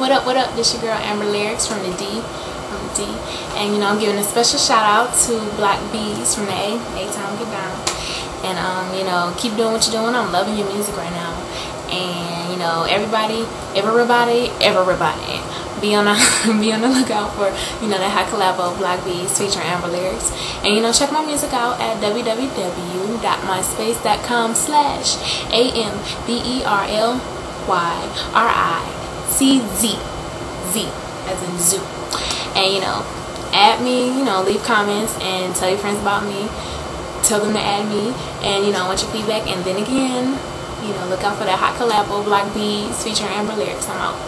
What up, what up? This your girl Amber Lyricz from the D. From the D. And you know, I'm giving a special shout out to Blok Beeze from the A. A-Town Get Down. And um, you know, keep doing what you're doing. I'm loving your music right now. And you know, everybody, everybody, everybody, be on a be on the lookout for you know the hot collabo Blok Beeze featuring Amber Lyricz. And you know, check my music out at www.myspace.com slash a m b e r l y r i Z Z as in zoo. And you know, add me, you know, leave comments and tell your friends about me. Tell them to add me and you know, I want your feedback and then again, you know, look out for that hot collab Blok Beeze featuring Amber Lyricz. I'm out.